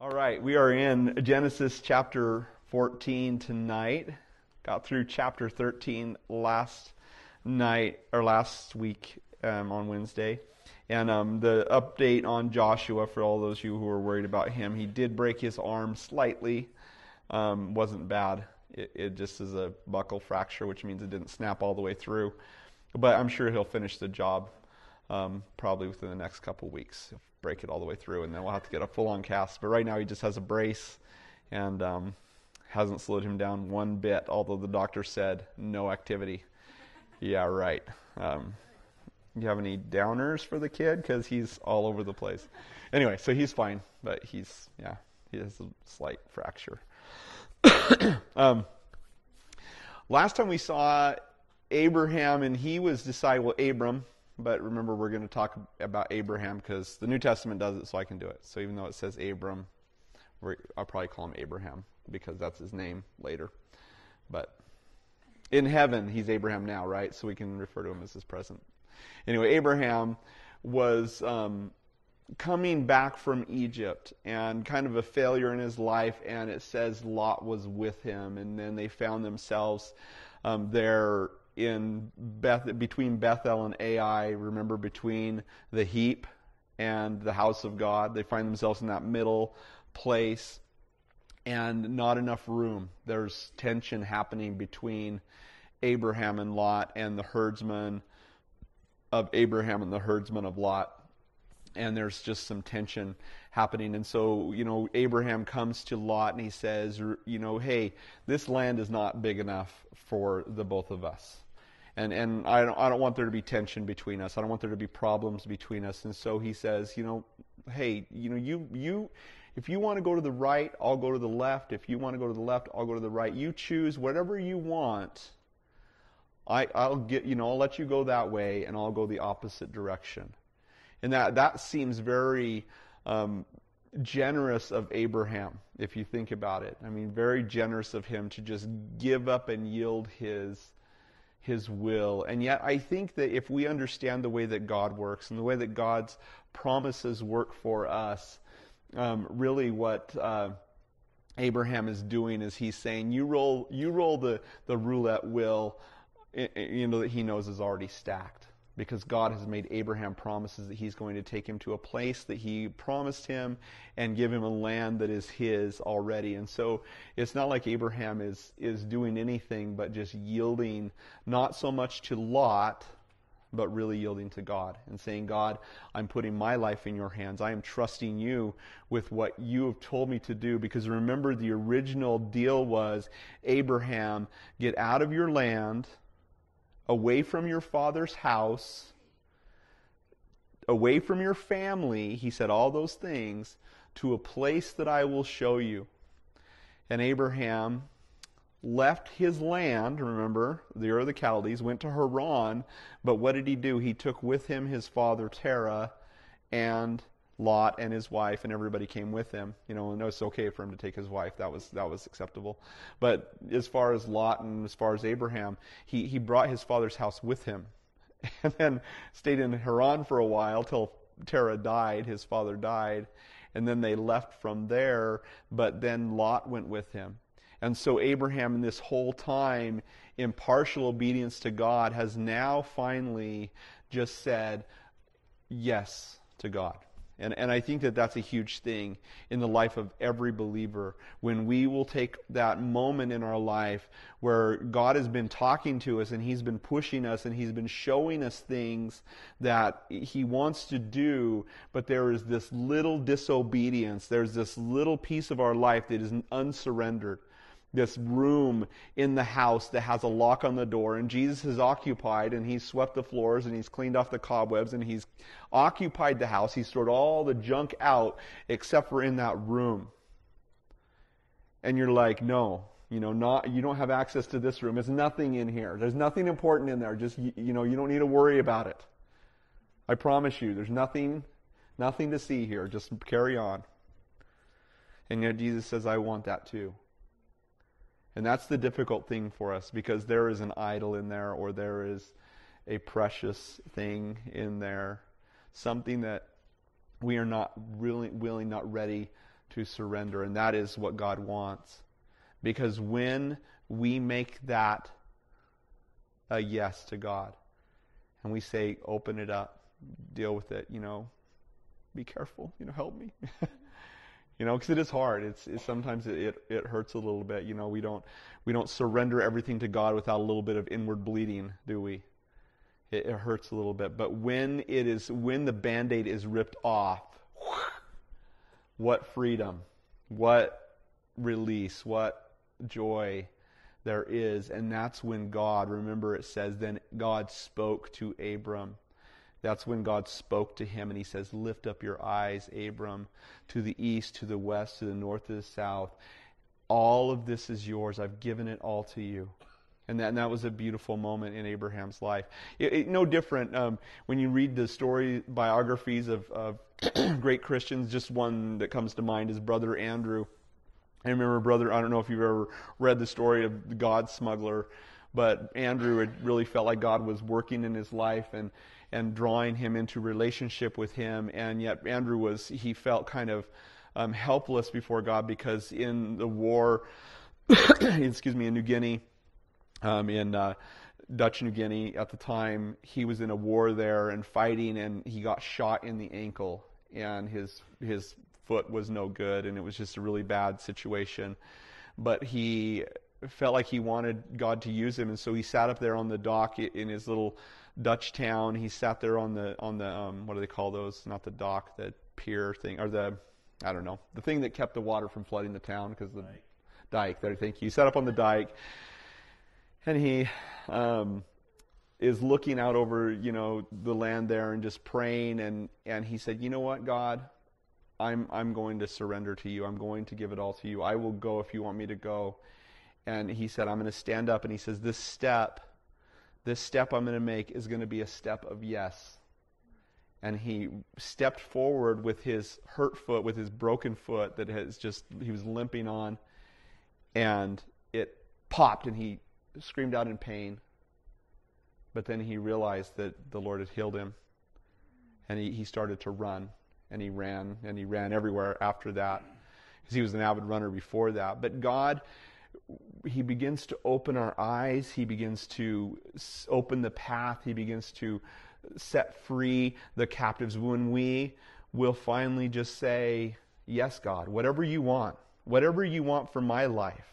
All right, we are in Genesis chapter 14 tonight. Got through chapter 13 last night or last week um, on Wednesday. And um, the update on Joshua for all those of you who are worried about him, he did break his arm slightly. Um, wasn't bad. It, it just is a buckle fracture, which means it didn't snap all the way through. But I'm sure he'll finish the job um, probably within the next couple weeks break it all the way through, and then we'll have to get a full-on cast. But right now he just has a brace, and um, hasn't slowed him down one bit. Although the doctor said no activity. Yeah, right. Um, you have any downers for the kid? Because he's all over the place. Anyway, so he's fine, but he's yeah, he has a slight fracture. um, last time we saw Abraham, and he was decided. Well, Abram but remember, we're going to talk about Abraham because the New Testament does it, so I can do it. So even though it says Abram, I'll probably call him Abraham because that's his name later. But in heaven, he's Abraham now, right? So we can refer to him as his present. Anyway, Abraham was um, coming back from Egypt and kind of a failure in his life, and it says Lot was with him, and then they found themselves um, there in Beth, between Bethel and Ai, remember between the heap and the house of God. They find themselves in that middle place and not enough room. There's tension happening between Abraham and Lot and the herdsman of Abraham and the herdsman of Lot. And there's just some tension happening. And so, you know, Abraham comes to Lot and he says, you know, hey, this land is not big enough for the both of us and and I don't I don't want there to be tension between us. I don't want there to be problems between us. And so he says, you know, hey, you know, you you if you want to go to the right, I'll go to the left. If you want to go to the left, I'll go to the right. You choose whatever you want. I I'll get you know I'll let you go that way, and I'll go the opposite direction. And that that seems very um, generous of Abraham, if you think about it. I mean, very generous of him to just give up and yield his his will. And yet, I think that if we understand the way that God works and the way that God's promises work for us, um, really what uh, Abraham is doing is he's saying, "You roll, you roll the the roulette wheel, you know that he knows is already stacked." Because God has made Abraham promises that he's going to take him to a place that he promised him and give him a land that is his already. And so it's not like Abraham is, is doing anything but just yielding not so much to Lot, but really yielding to God and saying, God, I'm putting my life in your hands. I am trusting you with what you have told me to do. Because remember, the original deal was Abraham, get out of your land away from your father's house, away from your family, he said all those things, to a place that I will show you. And Abraham left his land, remember, the Ur of the Chaldees, went to Haran, but what did he do? He took with him his father Terah and Lot and his wife and everybody came with him. You know, and it was okay for him to take his wife. That was that was acceptable. But as far as Lot and as far as Abraham, he, he brought his father's house with him. And then stayed in Haran for a while till Terah died, his father died, and then they left from there, but then Lot went with him. And so Abraham in this whole time in partial obedience to God has now finally just said yes to God. And, and I think that that's a huge thing in the life of every believer when we will take that moment in our life where God has been talking to us and He's been pushing us and He's been showing us things that He wants to do, but there is this little disobedience. There's this little piece of our life that is unsurrendered this room in the house that has a lock on the door and Jesus is occupied and he's swept the floors and he's cleaned off the cobwebs and he's occupied the house. He's stored all the junk out except for in that room. And you're like, no, you know, not, you don't have access to this room. There's nothing in here. There's nothing important in there. Just, you know, you don't need to worry about it. I promise you, there's nothing, nothing to see here. Just carry on. And yet Jesus says, I want that too. And that's the difficult thing for us because there is an idol in there or there is a precious thing in there, something that we are not really willing, not ready to surrender. And that is what God wants. Because when we make that a yes to God and we say, open it up, deal with it, you know, be careful, you know, help me. you know, because it is hard. It's, it's sometimes it, it, it hurts a little bit. You know, we don't we don't surrender everything to God without a little bit of inward bleeding, do we? It, it hurts a little bit. But when it is when the band-aid is ripped off, what freedom, what release, what joy there is. And that's when God, remember it says, then God spoke to Abram. That's when God spoke to him and he says, Lift up your eyes, Abram, to the east, to the west, to the north, to the south. All of this is yours. I've given it all to you. And that, and that was a beautiful moment in Abraham's life. It, it, no different um, when you read the story biographies of, of great Christians. Just one that comes to mind is Brother Andrew. I remember Brother, I don't know if you've ever read the story of the God smuggler, but Andrew had really felt like God was working in his life and, and drawing him into relationship with him. And yet Andrew was, he felt kind of um, helpless before God because in the war, excuse me, in New Guinea, um, in uh, Dutch New Guinea at the time. He was in a war there and fighting, and he got shot in the ankle, and his his foot was no good, and it was just a really bad situation. But he felt like he wanted God to use him, and so he sat up there on the dock in his little Dutch town. He sat there on the on the um, what do they call those? Not the dock, the pier thing, or the I don't know, the thing that kept the water from flooding the town because the dike. dike. There, thank you. He sat up on the dike and he um, is looking out over you know the land there and just praying and and he said you know what god i'm i'm going to surrender to you i'm going to give it all to you i will go if you want me to go and he said i'm going to stand up and he says this step this step i'm going to make is going to be a step of yes and he stepped forward with his hurt foot with his broken foot that has just he was limping on and it popped and he screamed out in pain. But then he realized that the Lord had healed him. And he, he started to run. And he ran. And he ran everywhere after that. Because he was an avid runner before that. But God, he begins to open our eyes. He begins to open the path. He begins to set free the captives. When we will finally just say, Yes, God, whatever you want, whatever you want for my life,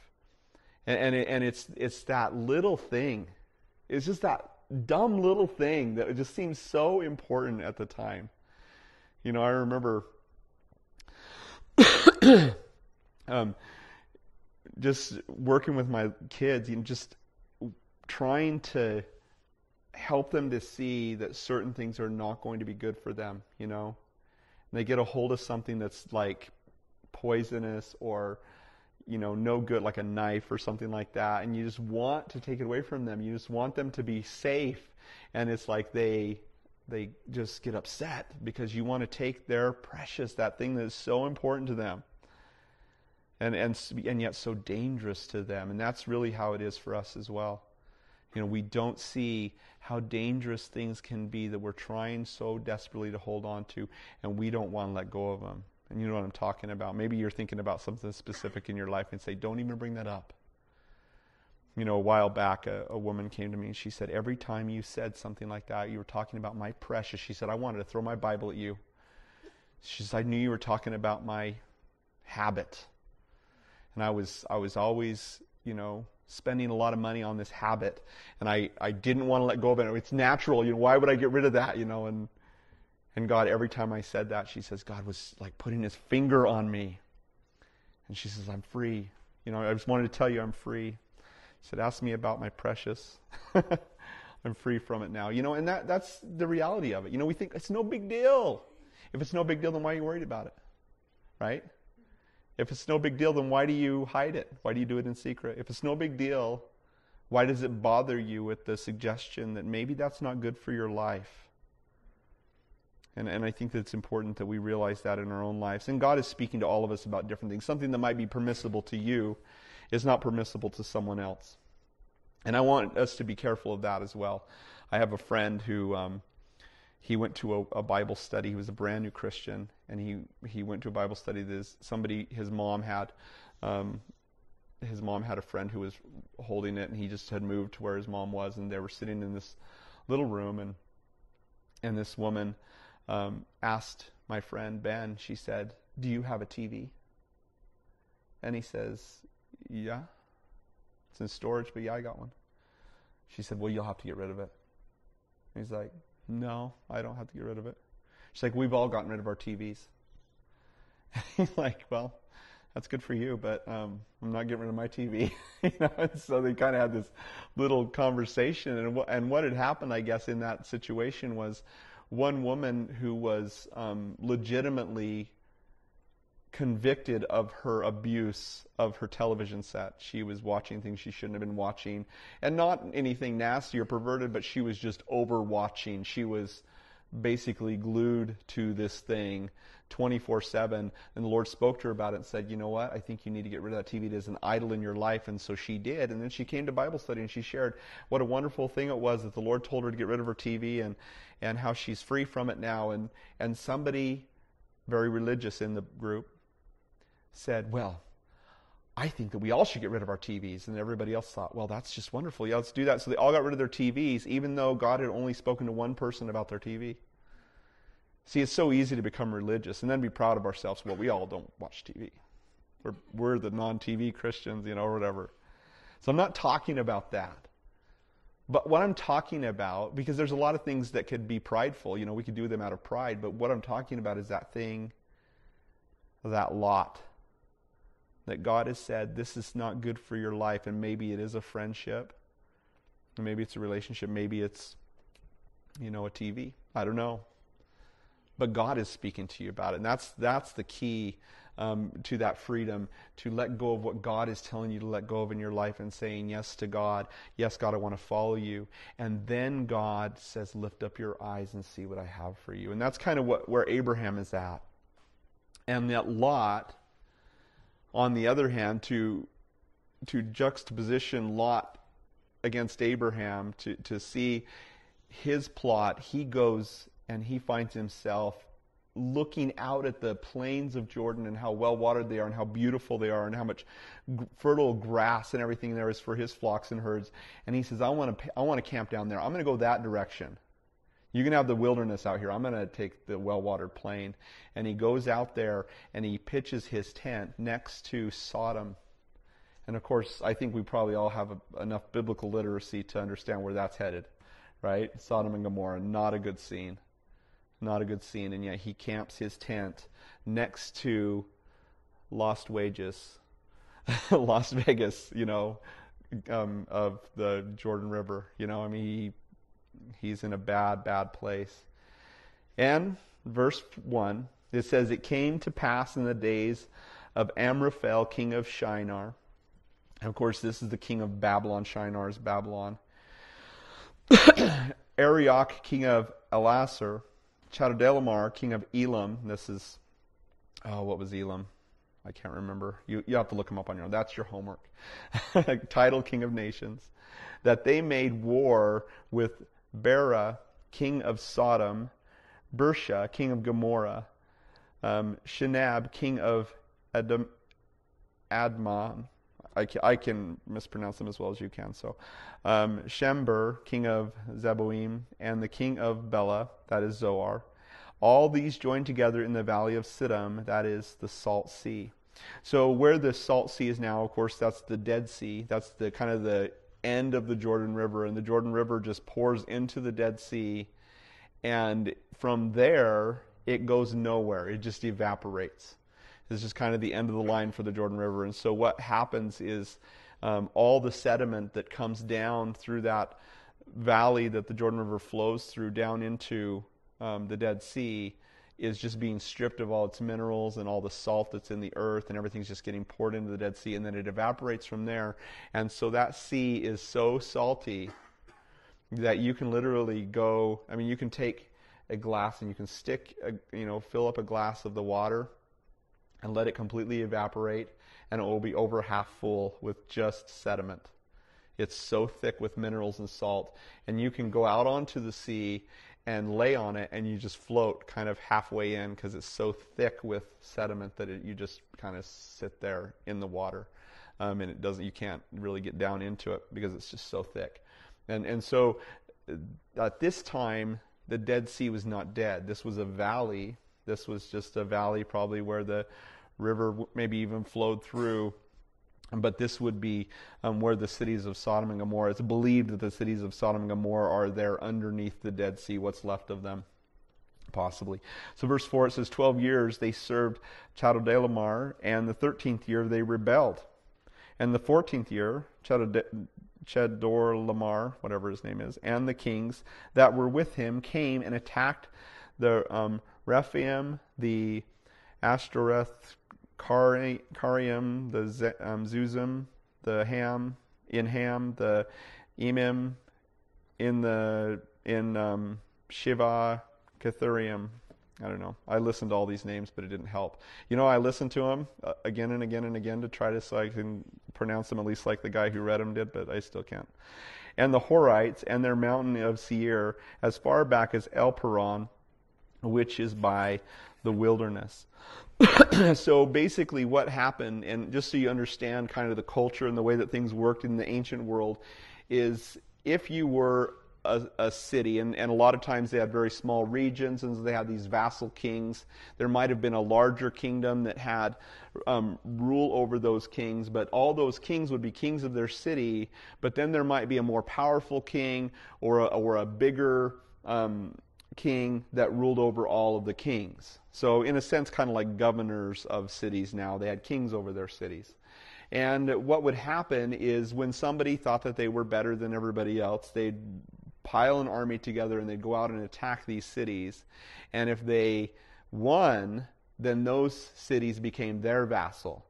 and, and, it, and it's, it's that little thing. It's just that dumb little thing that just seems so important at the time. You know, I remember um, just working with my kids and just trying to help them to see that certain things are not going to be good for them, you know. And they get a hold of something that's like poisonous or you know, no good, like a knife or something like that, and you just want to take it away from them. You just want them to be safe, and it's like they they just get upset because you want to take their precious, that thing that is so important to them, and and and yet so dangerous to them, and that's really how it is for us as well. You know, we don't see how dangerous things can be that we're trying so desperately to hold on to, and we don't want to let go of them. And you know what I'm talking about. Maybe you're thinking about something specific in your life and say, don't even bring that up. You know, a while back, a, a woman came to me and she said, Every time you said something like that, you were talking about my precious. She said, I wanted to throw my Bible at you. She said, I knew you were talking about my habit. And I was, I was always, you know, spending a lot of money on this habit. And I, I didn't want to let go of it. It's natural. You know, why would I get rid of that? You know, and and God, every time I said that, she says, God was like putting his finger on me. And she says, I'm free. You know, I just wanted to tell you I'm free. She said, Ask me about my precious. I'm free from it now. You know, and that, that's the reality of it. You know, we think it's no big deal. If it's no big deal, then why are you worried about it? Right? If it's no big deal, then why do you hide it? Why do you do it in secret? If it's no big deal, why does it bother you with the suggestion that maybe that's not good for your life? And, and I think that it's important that we realize that in our own lives. And God is speaking to all of us about different things. Something that might be permissible to you is not permissible to someone else. And I want us to be careful of that as well. I have a friend who um, he went to a, a, Bible study. He was a brand new Christian, and he he went to a Bible study that somebody his mom had. Um, his mom had a friend who was holding it, and he just had moved to where his mom was, and they were sitting in this little room, and and this woman um, asked my friend Ben. She said, "Do you have a TV?" And he says, "Yeah, it's in storage, but yeah, I got one." She said, "Well, you'll have to get rid of it." He's like, "No, I don't have to get rid of it." She's like, "We've all gotten rid of our TVs." he's like, "Well." that's good for you, but um, I'm not getting rid of my TV. you know, and so they kind of had this little conversation, and what and what had happened, I guess, in that situation was one woman who was um, legitimately convicted of her abuse of her television set. She was watching things she shouldn't have been watching, and not anything nasty or perverted, but she was just overwatching. She was basically glued to this thing 24 7. And the Lord spoke to her about it and said, You know what? I think you need to get rid of that TV. It is an idol in your life. And so she did. And then she came to Bible study and she shared what a wonderful thing it was that the Lord told her to get rid of her TV and, and how she's free from it now. And, and somebody very religious in the group said, Well, I think that we all should get rid of our TVs. And everybody else thought, well, that's just wonderful. Yeah, let's do that. So they all got rid of their TVs, even though God had only spoken to one person about their TV. See, it's so easy to become religious and then be proud of ourselves. Well, we all don't watch TV. We're, we're the non TV Christians, you know, or whatever. So I'm not talking about that. But what I'm talking about, because there's a lot of things that could be prideful, you know, we could do them out of pride, but what I'm talking about is that thing, that lot that God has said, this is not good for your life, and maybe it is a friendship, maybe it's a relationship, maybe it's, you know, a TV. I don't know but God is speaking to you about it. And that's, that's the key um, to that freedom to let go of what God is telling you to let go of in your life and saying yes to God. Yes, God, I want to follow you. And then God says, lift up your eyes and see what I have for you. And that's kind of what, where Abraham is at. And that Lot, on the other hand, to, to juxtaposition Lot against Abraham, to, to see his plot, he goes and he finds himself looking out at the plains of Jordan and how well watered they are and how beautiful they are and how much fertile grass and everything there is for his flocks and herds. And he says, I want to, I want to camp down there. I'm going to go that direction. You can have the wilderness out here. I'm going to take the well watered plain. And he goes out there and he pitches his tent next to Sodom. And of course, I think we probably all have a, enough biblical literacy to understand where that's headed, right? Sodom and Gomorrah, not a good scene. Not a good scene, and yet he camps his tent next to Lost Wages, Las Vegas, you know, um, of the Jordan River. You know, I mean, he, he's in a bad, bad place. And verse 1, it says, It came to pass in the days of Amraphel, king of Shinar. And of course, this is the king of Babylon. Shinar is Babylon. Arioch, king of Elasar, Chedorlaomer, king of Elam. This is, oh, what was Elam? I can't remember. You, you have to look him up on your own. That's your homework. Tidal King of Nations. That they made war with Bera, king of Sodom, Birsha, king of Gomorrah, um, Shinab, king of Adam. I can, I can, mispronounce them as well as you can. So, um, Shember, king of Zeboim, and the king of Bela, that is Zoar. All these joined together in the valley of Siddim, that is the Salt Sea. So, where the Salt Sea is now, of course, that's the Dead Sea. That's the kind of the end of the Jordan River, and the Jordan River just pours into the Dead Sea, and from there it goes nowhere. It just evaporates. This is kind of the end of the line for the Jordan River. And so what happens is um, all the sediment that comes down through that valley that the Jordan River flows through down into um, the Dead Sea is just being stripped of all its minerals and all the salt that's in the earth, and everything's just getting poured into the Dead Sea, and then it evaporates from there. And so that sea is so salty that you can literally go. I mean, you can take a glass and you can stick, a, you know, fill up a glass of the water and let it completely evaporate, and it will be over half full with just sediment. It's so thick with minerals and salt. And you can go out onto the sea and lay on it, and you just float kind of halfway in because it's so thick with sediment that it, you just kind of sit there in the water, um, and it doesn't. You can't really get down into it because it's just so thick, and and so uh, at this time the Dead Sea was not dead. This was a valley. This was just a valley, probably where the river maybe even flowed through but this would be um, where the cities of Sodom and Gomorrah. It's believed that the cities of Sodom and Gomorrah are there underneath the Dead Sea, what's left of them, possibly. So, verse 4 it says, 12 years they served Chedorlaomer, and the 13th year they rebelled. And the 14th year, Chedorlaomer, whatever his name is, and the kings that were with him came and attacked the um, Rephaim, the Ashtoreth Karium, the um, Zuzim, the Ham, in Ham, the Emim, in the in um, Shiva, Cathurium. I don't know. I listened to all these names, but it didn't help. You know, I listened to them uh, again and again and again to try to so I can pronounce them at least like the guy who read them did, but I still can't. And the Horites and their mountain of Seir, as far back as El Paran, which is by the wilderness. so basically, what happened, and just so you understand kind of the culture and the way that things worked in the ancient world, is if you were a, a, city, and, and a lot of times they had very small regions, and so they had these vassal kings. There might have been a larger kingdom that had um, rule over those kings, but all those kings would be kings of their city. But then there might be a more powerful king or a, or a bigger um, king that ruled over all of the kings. So, in a sense, kind of like governors of cities now, they had kings over their cities. And what would happen is when somebody thought that they were better than everybody else, they'd pile an army together and they'd go out and attack these cities. And if they won, then those cities became their vassal.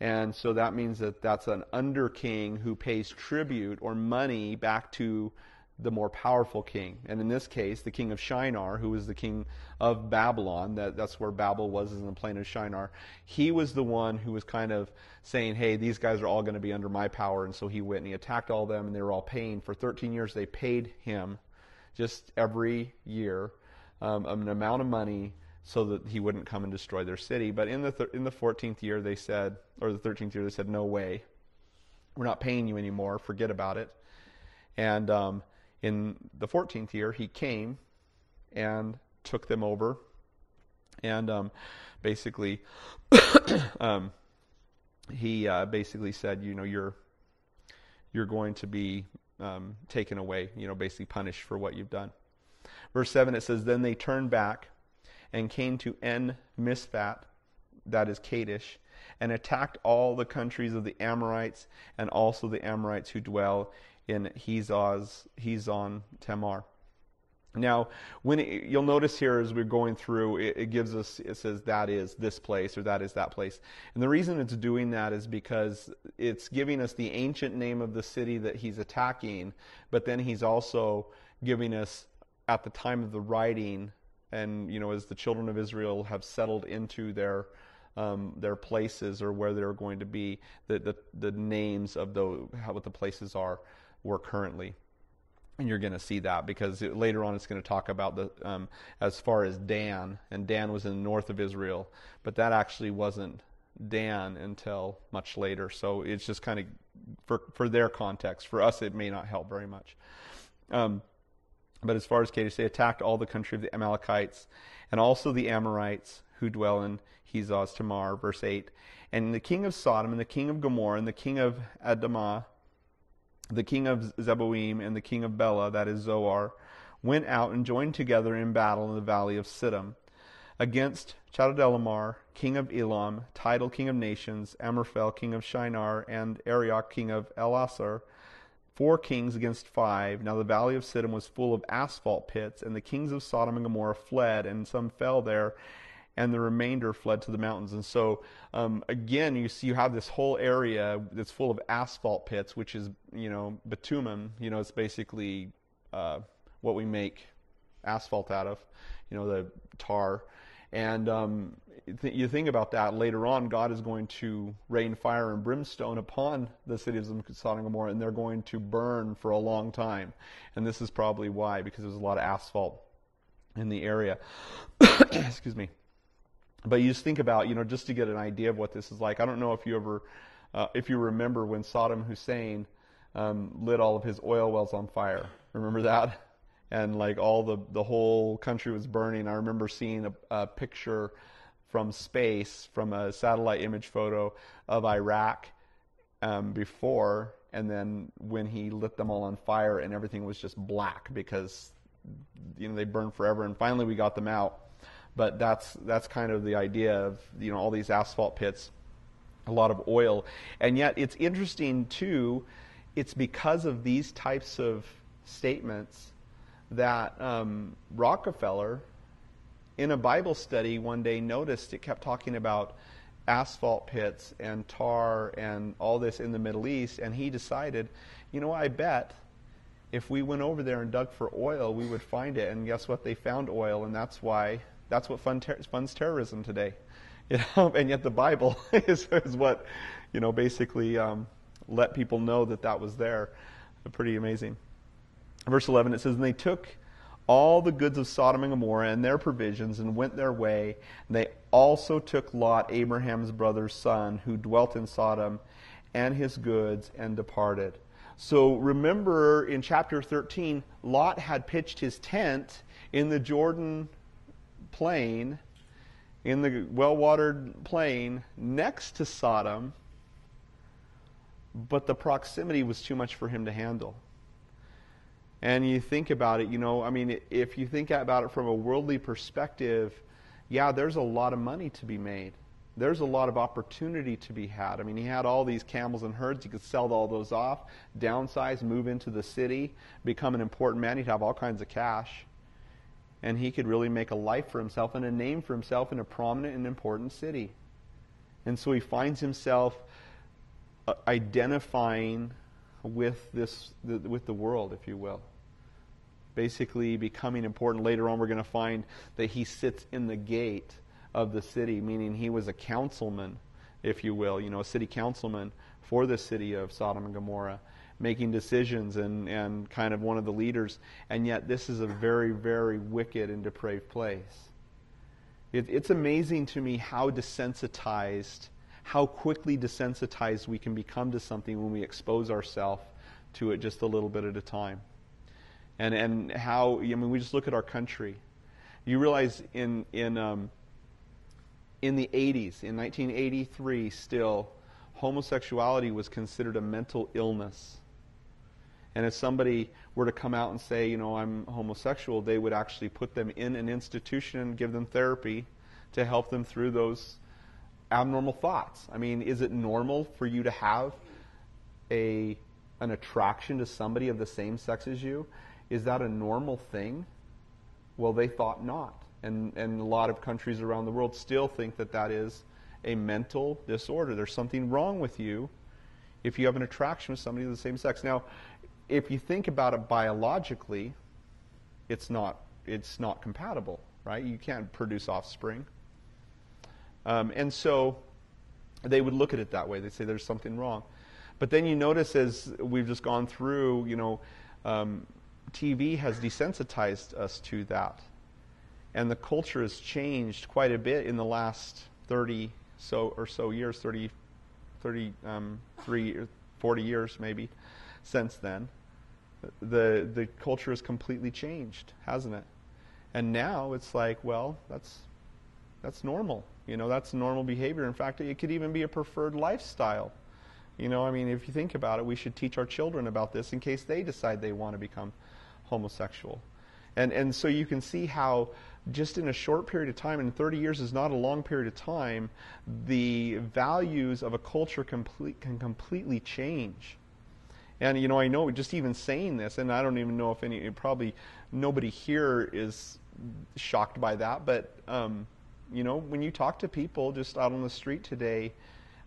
And so that means that that's an under king who pays tribute or money back to the more powerful king. And in this case, the king of Shinar, who was the king of Babylon, that, that's where Babel was in the plain of Shinar, he was the one who was kind of saying, hey, these guys are all going to be under my power. And so he went and he attacked all of them, and they were all paying. For 13 years, they paid him just every year um, an amount of money so that he wouldn't come and destroy their city. But in the, th- in the 14th year, they said, or the 13th year, they said, no way. We're not paying you anymore. Forget about it. And um, in the 14th year, he came and took them over and um, basically um, he uh, basically said, you know, you're you're going to be um, taken away, you know, basically punished for what you've done. Verse 7 it says, Then they turned back and came to En Mishpat, that is Kadesh, and attacked all the countries of the Amorites and also the Amorites who dwell in Hezaz, Hezon Tamar. Now, when it, you'll notice here as we're going through, it, it, gives us, it says that is this place or that is that place. And the reason it's doing that is because it's giving us the ancient name of the city that he's attacking, but then he's also giving us at the time of the writing, and you know, as the children of Israel have settled into their um, their places or where they're going to be, the the, the names of the how what the places are were currently. And you're going to see that because later on it's going to talk about the um, as far as Dan, and Dan was in the north of Israel, but that actually wasn't Dan until much later. So it's just kind of for for their context. For us, it may not help very much. Um, but as far as Kadesh, they attacked all the country of the Amalekites and also the Amorites who dwell in Hezaz Tamar, verse 8. And the king of Sodom and the king of Gomorrah and the king of Admah the king of Zeboim and the king of Bela, that is Zoar, went out and joined together in battle in the valley of Siddim against Chedorlaomer, king of Elam, Tidal, king of nations, Amraphel, king of Shinar, and Arioch, king of Elasar, four kings against five. Now the valley of Siddim was full of asphalt pits, and the kings of Sodom and Gomorrah fled, and some fell there, and the remainder fled to the mountains. And so, um, again, you see, you have this whole area that's full of asphalt pits, which is, you know, bitumen. You know, it's basically uh, what we make asphalt out of, you know, the tar. And um, th- you think about that later on, God is going to rain fire and brimstone upon the cities of Sodom and Gomorrah, and they're going to burn for a long time. And this is probably why, because there's a lot of asphalt in the area. Excuse me. But you just think about, you know, just to get an idea of what this is like. I don't know if you ever, uh, if you remember when Saddam Hussein um, lit all of his oil wells on fire. Remember that? And like all the the whole country was burning. I remember seeing a, a picture from space, from a satellite image photo of Iraq um, before, and then when he lit them all on fire, and everything was just black because you know they burned forever. And finally, we got them out. But that's that's kind of the idea of you know all these asphalt pits, a lot of oil, and yet it's interesting too. It's because of these types of statements that um, Rockefeller, in a Bible study one day, noticed it kept talking about asphalt pits and tar and all this in the Middle East, and he decided, you know, I bet if we went over there and dug for oil, we would find it. And guess what? They found oil, and that's why that's what fund ter- funds terrorism today. You know, and yet the Bible is, is what you know basically um, let people know that that was there. Pretty amazing. Verse 11 it says, "And they took." all the goods of Sodom and Gomorrah and their provisions and went their way. And they also took Lot, Abraham's brother's son, who dwelt in Sodom, and his goods and departed. So remember in chapter 13, Lot had pitched his tent in the Jordan plain, in the well watered plain next to Sodom, but the proximity was too much for him to handle. And you think about it, you know, I mean, if you think about it from a worldly perspective, yeah, there's a lot of money to be made. There's a lot of opportunity to be had. I mean, he had all these camels and herds. He could sell all those off, downsize, move into the city, become an important man. He'd have all kinds of cash. And he could really make a life for himself and a name for himself in a prominent and important city. And so he finds himself uh, identifying with this with the world, if you will. Basically, becoming important. Later on, we're going to find that he sits in the gate of the city, meaning he was a councilman, if you will, you know, a city councilman for the city of Sodom and Gomorrah, making decisions and, and kind of one of the leaders. And yet, this is a very, very wicked and depraved place. It, it's amazing to me how desensitized how quickly desensitized we can become to something when we expose ourselves to it just a little bit at a time. And, and how, I mean, we just look at our country. You realize in, in, um, in the 80s, in 1983, still, homosexuality was considered a mental illness. And if somebody were to come out and say, you know, I'm homosexual, they would actually put them in an institution and give them therapy to help them through those abnormal thoughts. I mean, is it normal for you to have a an attraction to somebody of the same sex as you? Is that a normal thing? Well, they thought not. And, and a lot of countries around the world still think that that is a mental disorder. There's something wrong with you if you have an attraction with somebody of the same sex. Now, if you think about it biologically, it's not, it's not compatible, right? You can't produce offspring. Um, and so they would look at it that way. They'd say there's something wrong. But then you notice as we've just gone through, you know, um, TV has desensitized us to that. And the culture has changed quite a bit in the last 30 so or so years, 30, 33, um, 40 years maybe since then. The, the culture has completely changed, hasn't it? And now it's like, well, that's, that's normal. You know, that's normal behavior. In fact, it could even be a preferred lifestyle. You know, I mean, if you think about it, we should teach our children about this in case they decide they want to become homosexual. And, and so you can see how just in a short period of time, and 30 years is not a long period of time, the values of a culture complete, can completely change. And you know, I know just even saying this, and I don't even know if any, probably nobody here is shocked by that, but um, you know, when you talk to people just out on the street today,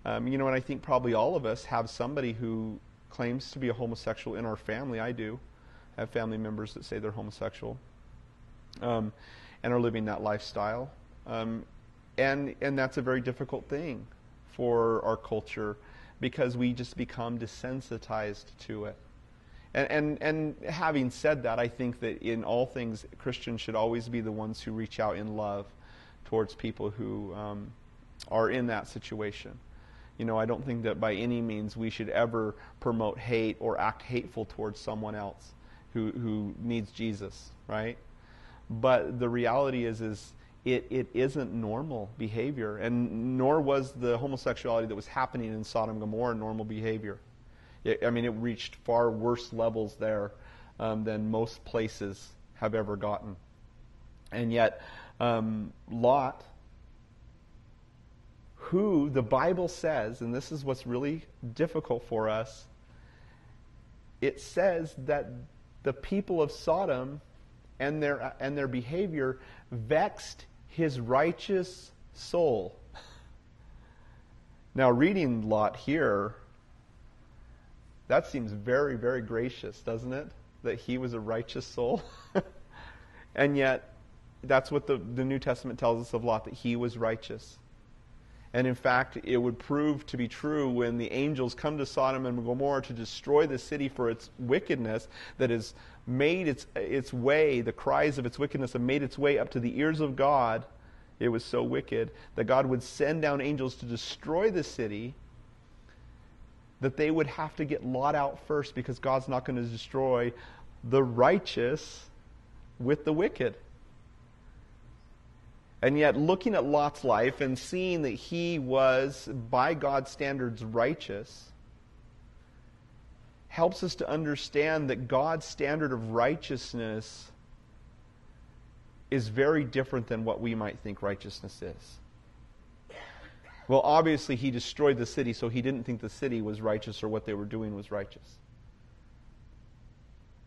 um, you know, and I think probably all of us have somebody who claims to be a homosexual in our family. I do have family members that say they're homosexual um, and are living that lifestyle. Um, and, and that's a very difficult thing for our culture because we just become desensitized to it. And, and, and having said that, I think that in all things, Christians should always be the ones who reach out in love towards people who um, are in that situation. You know, I don't think that by any means we should ever promote hate or act hateful towards someone else who, who needs Jesus, right? But the reality is, is it, it isn't normal behavior, and nor was the homosexuality that was happening in Sodom and Gomorrah normal behavior. It, I mean, it reached far worse levels there um, than most places have ever gotten. And yet, um, Lot, who the Bible says, and this is what's really difficult for us, it says that the people of Sodom and their, and their behavior vexed his righteous soul. Now, reading Lot here, that seems very, very gracious, doesn't it? That he was a righteous soul. and yet, that's what the, the New Testament tells us of Lot, that he was righteous. And in fact, it would prove to be true when the angels come to Sodom and Gomorrah to destroy the city for its wickedness that has made its, its way, the cries of its wickedness have made its way up to the ears of God. It was so wicked that God would send down angels to destroy the city, that they would have to get Lot out first because God's not going to destroy the righteous with the wicked. And yet, looking at Lot's life and seeing that he was, by God's standards, righteous, helps us to understand that God's standard of righteousness is very different than what we might think righteousness is. Well, obviously, he destroyed the city, so he didn't think the city was righteous or what they were doing was righteous.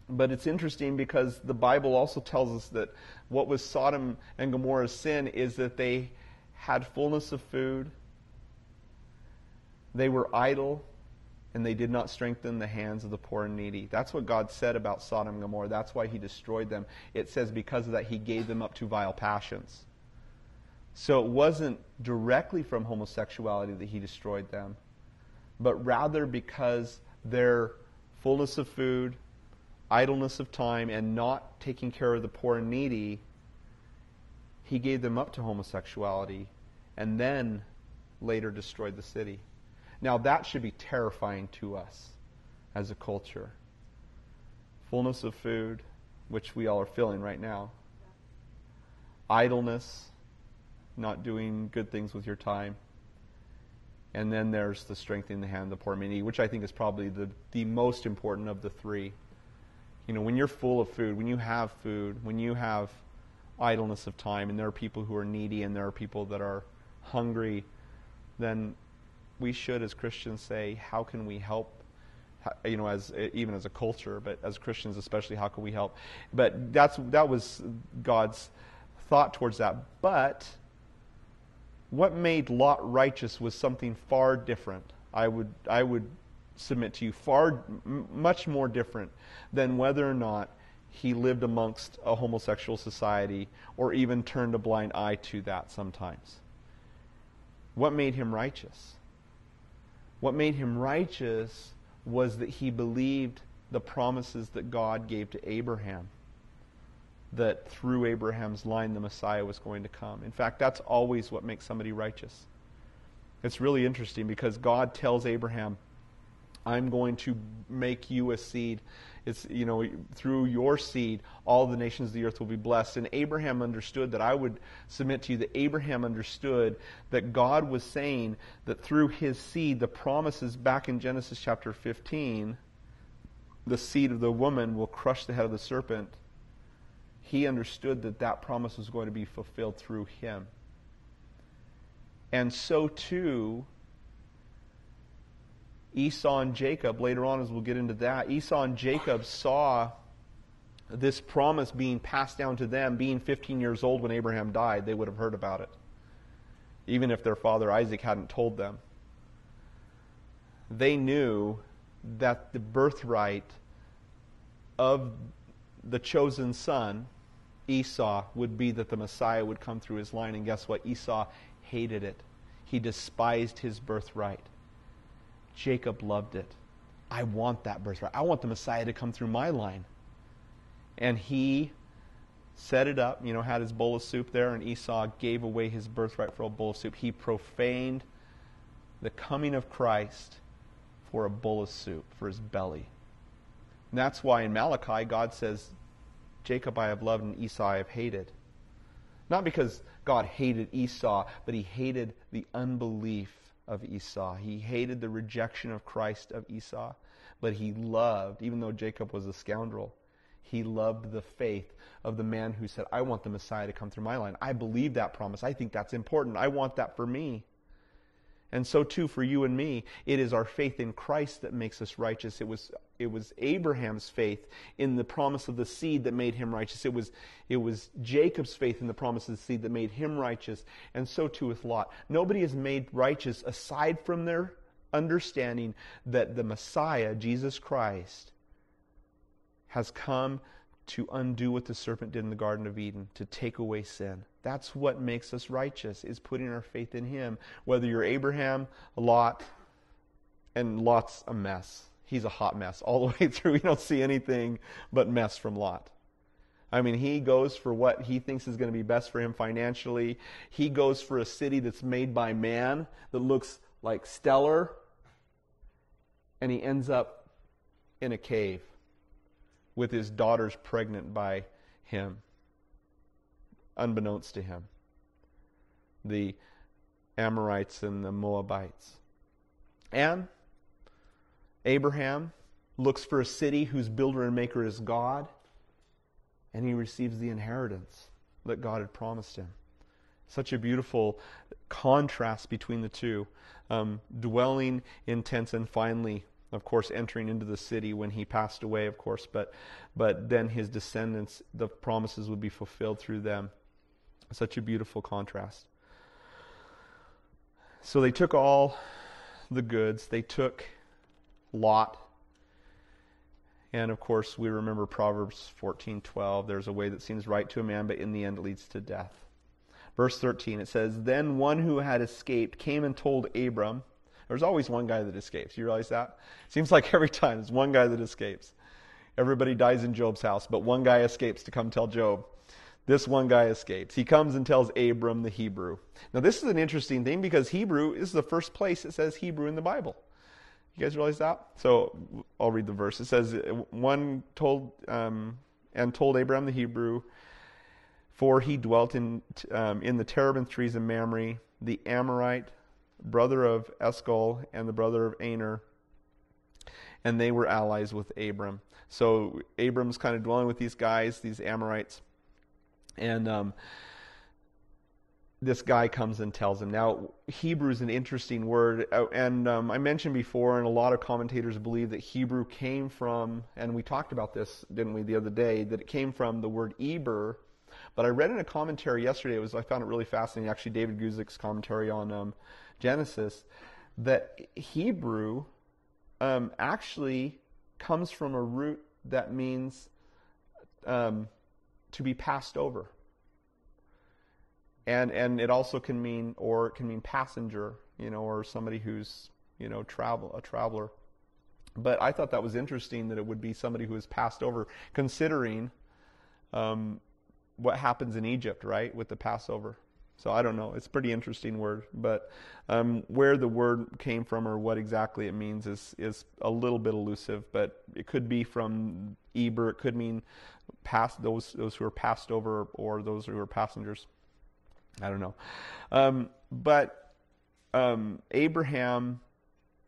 But it's interesting because the Bible also tells us that what was Sodom and Gomorrah's sin is that they had fullness of food, they were idle, and they did not strengthen the hands of the poor and needy. That's what God said about Sodom and Gomorrah. That's why he destroyed them. It says because of that, he gave them up to vile passions. So it wasn't directly from homosexuality that he destroyed them, but rather because their fullness of food, idleness of time and not taking care of the poor and needy, he gave them up to homosexuality and then later destroyed the city. Now, that should be terrifying to us as a culture. Fullness of food, which we all are feeling right now, idleness, not doing good things with your time. And then there's the strength in the hand of the poor needy, which I think is probably the, the most important of the three. You know, when you're full of food, when you have food, when you have idleness of time, and there are people who are needy and there are people that are hungry, then we should, as Christians, say, how can we help? You know, as eh, even as a culture, but as Christians especially, how can we help? But that's that was God's thought towards that. But what made Lot righteous was something far different. I would I would submit to you far m- much more different than whether or not he lived amongst a homosexual society or even turned a blind eye to that sometimes. What made him righteous? What made him righteous was that he believed the promises that God gave to Abraham. That through Abraham's line the Messiah was going to come. In fact, that's always what makes somebody righteous. It's really interesting because God tells Abraham, I'm going to make you a seed. It's, you know, through your seed, all the nations of the earth will be blessed. And Abraham understood that I would submit to you that Abraham understood that God was saying that through his seed, the promises back in Genesis chapter 15, the seed of the woman will crush the head of the serpent. He understood that that promise was going to be fulfilled through him. And so too, Esau and Jacob, later on as we'll get into that, Esau and Jacob saw this promise being passed down to them, being 15 years old when Abraham died, they would have heard about it. Even if their father Isaac hadn't told them. They knew that the birthright of the chosen son, Esau, would be that the Messiah would come through his line. And guess what? Esau hated it. He despised his birthright. Jacob loved it. I want that birthright. I want the Messiah to come through my line. And he set it up, you know, had his bowl of soup there, and Esau gave away his birthright for a bowl of soup. He profaned the coming of Christ for a bowl of soup, for his belly. And that's why in Malachi, God says, Jacob I have loved and Esau I have hated. Not because God hated Esau, but he hated the unbelief of Esau. He hated the rejection of Christ of Esau. But he loved, even though Jacob was a scoundrel, he loved the faith of the man who said, I want the Messiah to come through my line. I believe that promise. I think that's important. I want that for me. And so too for you and me, it is our faith in Christ that makes us righteous. It was it was Abraham's faith in the promise of the seed that made him righteous. It was it was Jacob's faith in the promise of the seed that made him righteous. And so too with Lot. Nobody is made righteous aside from their understanding that the Messiah, Jesus Christ, has come to undo what the serpent did in the Garden of Eden, to take away sin. That's what makes us righteous, is putting our faith in Him. Whether you're Abraham, Lot, and Lot's a mess. He's a hot mess all the way through. We don't see anything but mess from Lot. I mean, he goes for what he thinks is going to be best for him financially. He goes for a city that's made by man that looks like stellar. And he ends up in a cave with his daughters pregnant by him, unbeknownst to him. The Amorites and the Moabites. And Abraham looks for a city whose builder and maker is God, and he receives the inheritance that God had promised him. Such a beautiful contrast between the two. Um, dwelling in tents and finally of course, entering into the city when he passed away, of course, but, but then his descendants, the promises would be fulfilled through them. Such a beautiful contrast. So they took all the goods, they took Lot. And of course, we remember Proverbs 14:12, there's a way that seems right to a man, but in the end leads to death. Verse 13, it says, Then one who had escaped came and told Abram, there's always one guy that escapes. You realize that? Seems like every time there's one guy that escapes. Everybody dies in Job's house, but one guy escapes to come tell Job. This one guy escapes. He comes and tells Abram the Hebrew. Now, this is an interesting thing because Hebrew is the first place it says Hebrew in the Bible. You guys realize that? So I'll read the verse. It says, One told um, and told Abram the Hebrew, for he dwelt in um, in the terebinth trees of Mamre, the Amorite, brother of Eshcol and the brother of Aner, and they were allies with Abram. So Abram's kind of dwelling with these guys, these Amorites, and um, this guy comes and tells him. Now, Hebrew is an interesting word, uh, and um, I mentioned before, and a lot of commentators believe that Hebrew came from, and we talked about this, didn't we, the other day, that it came from the word Eber. But I read in a commentary yesterday. It was I found it really fascinating. Actually, David Guzik's commentary on um, Genesis, that Hebrew um, actually comes from a root that means um, to be passed over. And, and it also can mean, or it can mean passenger, you know, or somebody who's, you know, travel, a traveler. But I thought that was interesting that it would be somebody who is passed over, considering um, what happens in Egypt, right, with the Passover. So I don't know. It's a pretty interesting word, but um, where the word came from or what exactly it means is is a little bit elusive. But it could be from Eber. It could mean past those those who are passed over or those who are passengers. I don't know. Um, but um, Abraham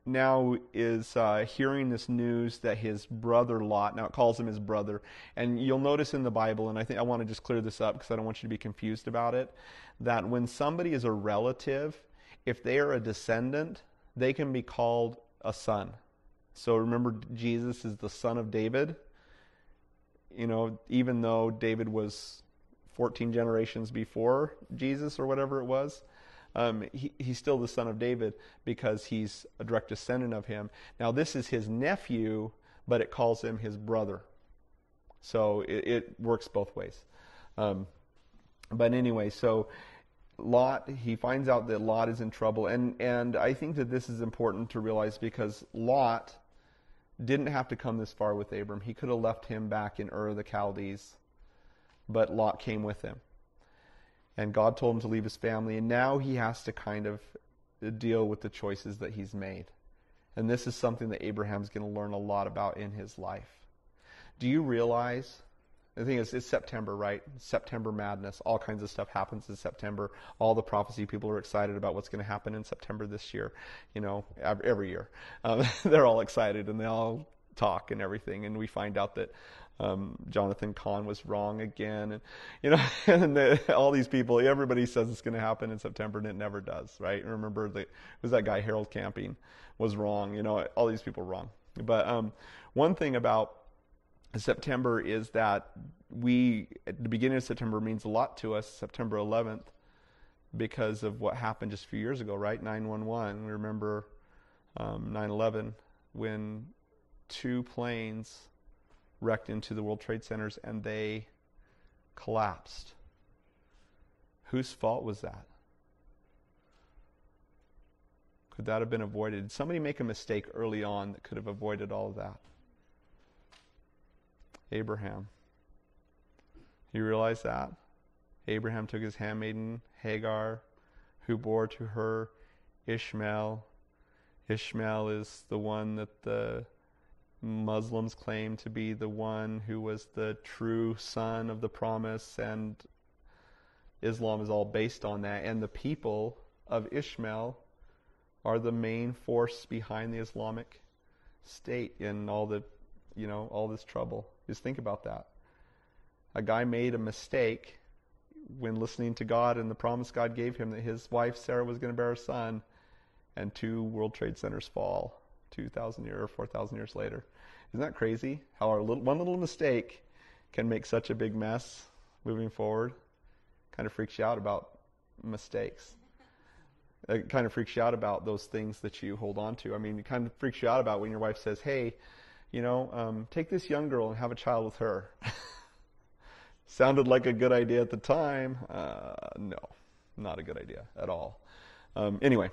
now is uh, hearing this news that his brother Lot, now it calls him his brother, and you'll notice in the Bible, and I think I want to just clear this up because I don't want you to be confused about it, that when somebody is a relative, if they are a descendant, they can be called a son. So remember, Jesus is the son of David. You know, even though David was 14 generations before Jesus or whatever it was, um, he, he's still the son of David because he's a direct descendant of him. Now, this is his nephew, but it calls him his brother. So it, it works both ways. Um, but anyway, so Lot, he finds out that Lot is in trouble. And, and I think that this is important to realize because Lot didn't have to come this far with Abram. He could have left him back in Ur of the Chaldees, but Lot came with him. And God told him to leave his family, and now he has to kind of deal with the choices that he's made. And this is something that Abraham's going to learn a lot about in his life. Do you realize? The thing is, it's September, right? September madness. All kinds of stuff happens in September. All the prophecy people are excited about what's going to happen in September this year. You know, every year. Um, they're all excited and they all talk and everything. And we find out that um, Jonathan Cahn was wrong again, and you know, and the, all these people, everybody says it's going to happen in September, and it never does, right? Remember, the, was that guy Harold Camping was wrong. You know, all these people wrong. But um, one thing about September is that we, at the beginning of September, means a lot to us. September 11th, because of what happened just a few years ago, right? 911. We remember um, 9/11 when two planes wrecked into the World Trade Centers and they collapsed. Whose fault was that? Could that have been avoided? Did somebody make a mistake early on that could have avoided all of that? Abraham. You realize that? Abraham took his handmaiden Hagar, who bore to her Ishmael. Ishmael is the one that the Muslims claim to be the one who was the true son of the promise, and Islam is all based on that. And the people of Ishmael are the main force behind the Islamic state in all the, you know, all this trouble. Just think about that. A guy made a mistake when listening to God and the promise God gave him that his wife Sarah was going to bear a son, and two World Trade Centers fall 2,000 years or 4,000 years later. Isn't that crazy? How our little, one little mistake can make such a big mess moving forward. Kind of freaks you out about mistakes. It kind of freaks you out about those things that you hold on to. I mean, it kind of freaks you out about when your wife says, "Hey, you know, um, take this young girl and have a child with her." Sounded like a good idea at the time. Uh, no, not a good idea at all. Um, anyway,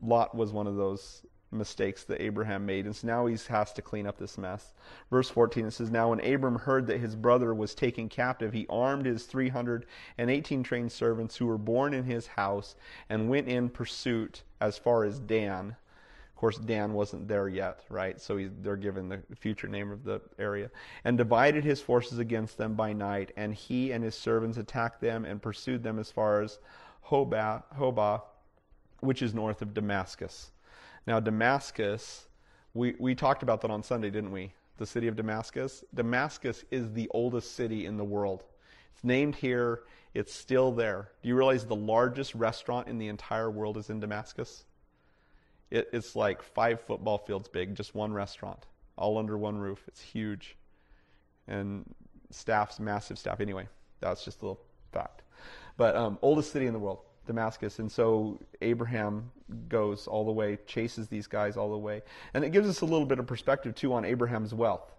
Lot was one of those mistakes that Abraham made. And so now he has to clean up this mess. Verse 14 it says, Now when Abram heard that his brother was taken captive, he armed his 318 trained servants who were born in his house and went in pursuit as far as Dan. Of course, Dan wasn't there yet, right? So he, they're given the future name of the area. And divided his forces against them by night, and he and his servants attacked them and pursued them as far as Hobah, Hobah which is north of Damascus. Now, Damascus, we, we talked about that on Sunday, didn't we? The city of Damascus. Damascus is the oldest city in the world. It's named here, it's still there. Do you realize the largest restaurant in the entire world is in Damascus? It, it's like five football fields big, just one restaurant, all under one roof. It's huge. And staff's massive staff. Anyway, that's just a little fact. But um, oldest city in the world. Damascus. And so Abraham goes all the way, chases these guys all the way. And it gives us a little bit of perspective, too, on Abraham's wealth.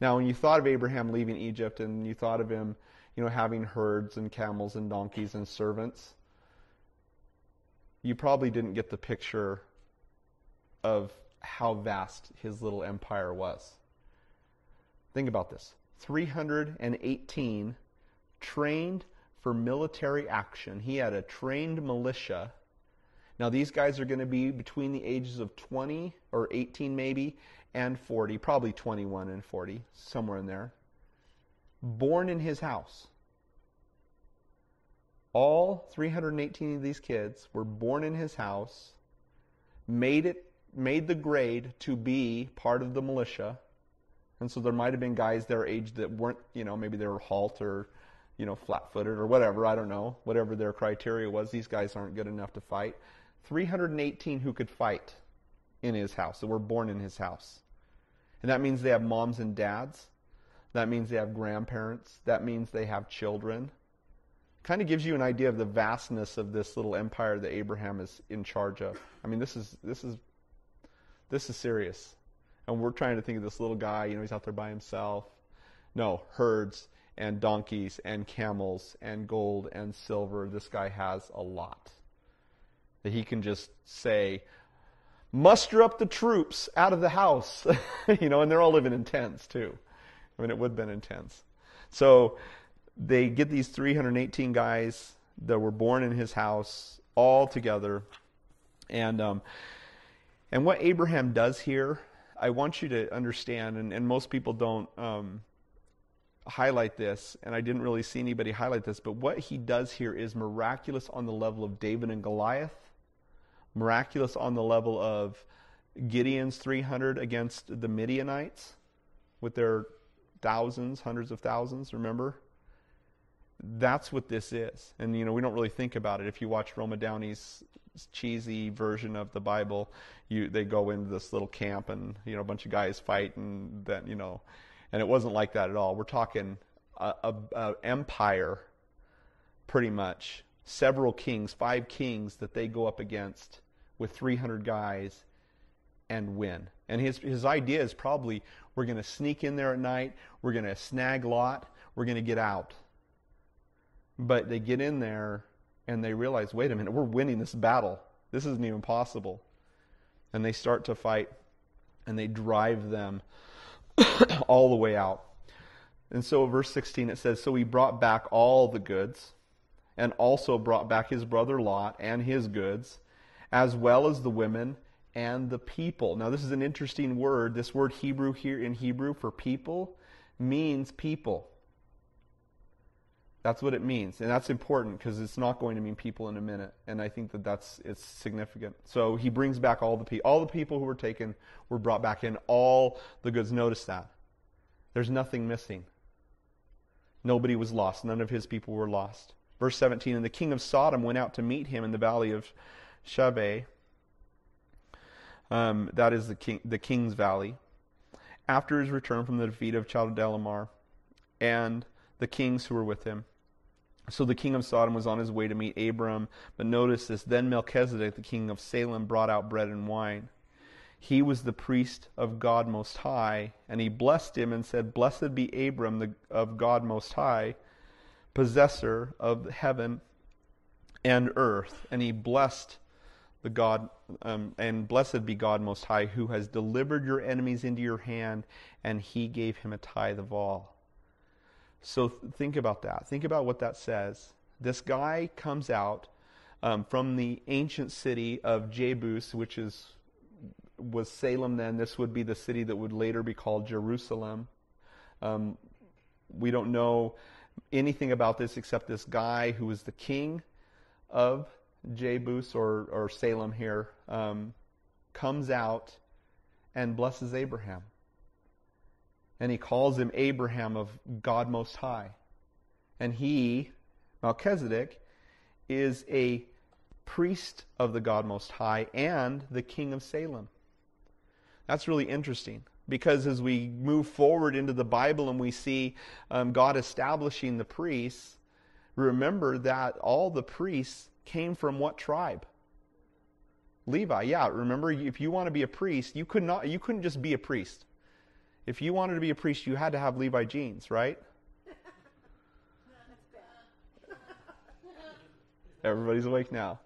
Now, when you thought of Abraham leaving Egypt and you thought of him, you know, having herds and camels and donkeys and servants, you probably didn't get the picture of how vast his little empire was. Think about this 318 trained for military action. He had a trained militia. Now, these guys are going to be between the ages of 20 or 18 maybe and 40, probably 21 and 40, somewhere in there. Born in his house. All 318 of these kids were born in his house, made it made the grade to be part of the militia. And so there might have been guys their age that weren't, you know, maybe they were halt or you know, flat footed or whatever, I don't know, whatever their criteria was. These guys aren't good enough to fight. 318 who could fight in his house, that were born in his house. And that means they have moms and dads. That means they have grandparents. That means they have children. Kind of gives you an idea of the vastness of this little empire that Abraham is in charge of. I mean, this is this is this is serious. And we're trying to think of this little guy, you know, he's out there by himself. No, herds and donkeys and camels and gold and silver. This guy has a lot. That he can just say, muster up the troops out of the house. you know, and they're all living in tents too. I mean, it would have been intense. So they get these 318 guys that were born in his house all together. And, um, and what Abraham does here, I want you to understand, and, and most people don't um, highlight this, and I didn't really see anybody highlight this, but what he does here is miraculous on the level of David and Goliath, miraculous on the level of Gideon's 300 against the Midianites with their thousands, hundreds of thousands, remember? That's what this is. And, you know, we don't really think about it. If you watch Roma Downey's cheesy version of the Bible, you they go into this little camp and, you know, a bunch of guys fight and then, you know, and it wasn't like that at all. We're talking a, a, a empire, pretty much. Several kings, five kings that they go up against with 300 guys and win. And his, his idea is probably we're going to sneak in there at night, we're going to snag Lot, we're going to get out. But they get in there and they realize, wait a minute, we're winning this battle. This isn't even possible. And they start to fight and they drive them all the way out. And so, verse 16, it says, So he brought back all the goods, and also brought back his brother Lot and his goods, as well as the women and the people. Now, this is an interesting word. This word Hebrew here in Hebrew for people means people. That's what it means, and that's important because it's not going to mean people in a minute. And I think that that's it's significant. So he brings back all the people. All the people who were taken were brought back in. All the goods. Notice that there's nothing missing. Nobody was lost. None of his people were lost. Verse 17. And the king of Sodom went out to meet him in the valley of Shaveh. Um, that is the king, the king's valley. After his return from the defeat of Chedorlaomer, and the kings who were with him. So the king of Sodom was on his way to meet Abram. But notice this then Melchizedek, the king of Salem, brought out bread and wine. He was the priest of God Most High, and he blessed him and said, Blessed be Abram the, of God Most High, possessor of heaven and earth. And he blessed the God, um, and blessed be God Most High, who has delivered your enemies into your hand, and he gave him a tithe of all. So think about that. Think about what that says. This guy comes out um, from the ancient city of Jebus, which is was Salem then. This would be the city that would later be called Jerusalem. Um, we don't know anything about this except this guy who was the king of Jebus or, or Salem here um, comes out and blesses Abraham and he calls him Abraham of God Most High. And he, Melchizedek, is a priest of the God Most High and the king of Salem. That's really interesting because as we move forward into the Bible and we see um, God establishing the priests, remember that all the priests came from what tribe? Levi. Yeah, remember if you want to be a priest, you could not you couldn't just be a priest. If you wanted to be a priest, you had to have Levi jeans, right? Everybody's awake now.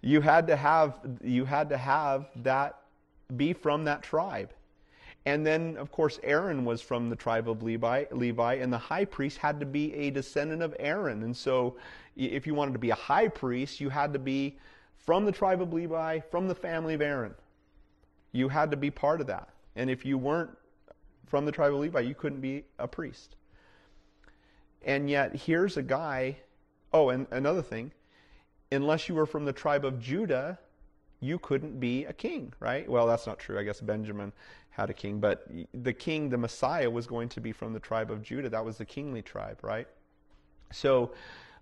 You had to have you had to have that be from that tribe. And then, of course, Aaron was from the tribe of Levi, Levi, and the high priest had to be a descendant of Aaron. And so, if you wanted to be a high priest, you had to be from the tribe of Levi, from the family of Aaron. You had to be part of that. And if you weren't from the tribe of Levi, you couldn't be a priest. And yet, here's a guy. Oh, and another thing unless you were from the tribe of Judah, you couldn't be a king, right? Well, that's not true. I guess Benjamin had a king, but the king, the Messiah, was going to be from the tribe of Judah. That was the kingly tribe, right? So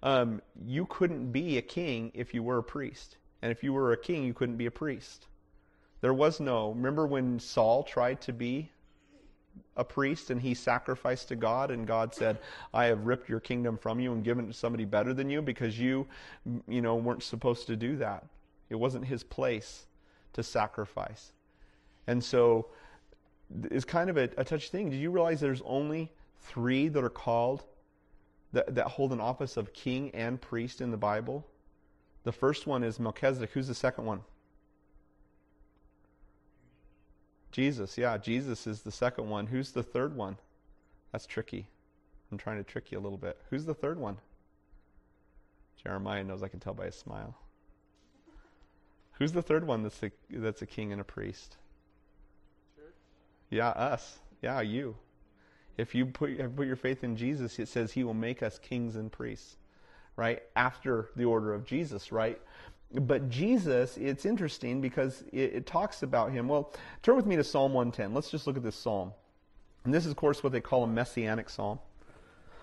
um, you couldn't be a king if you were a priest. And if you were a king, you couldn't be a priest. There was no. Remember when Saul tried to be a priest and he sacrificed to God and God said, I have ripped your kingdom from you and given it to somebody better than you because you, you know, weren't supposed to do that. It wasn't his place to sacrifice. And so it's kind of a, a touchy thing. Did you realize there's only three that are called that, that hold an office of king and priest in the Bible? The first one is Melchizedek. Who's the second one? Jesus, yeah, Jesus is the second one. Who's the third one? That's tricky. I'm trying to trick you a little bit. Who's the third one? Jeremiah knows I can tell by his smile. Who's the third one that's a, that's a king and a priest? Church. Yeah, us. Yeah, you. If you put, put your faith in Jesus, it says he will make us kings and priests, right? After the order of Jesus, right? But Jesus, it's interesting because it, it talks about him. Well, turn with me to Psalm 110. Let's just look at this psalm. And this is, of course, what they call a messianic psalm.